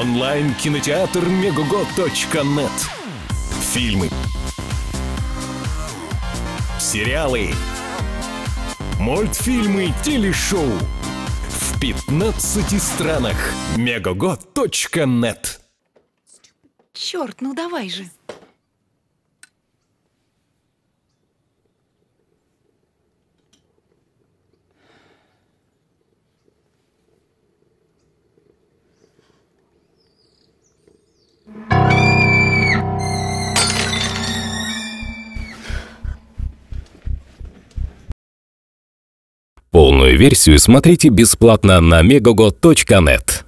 Онлайн-кинотеатр Мегого.нет Фильмы. Сериалы. Мультфильмы, телешоу. В 15 странах Мегого.нет Черт, ну давай же. Полную версию смотрите бесплатно на megogo.net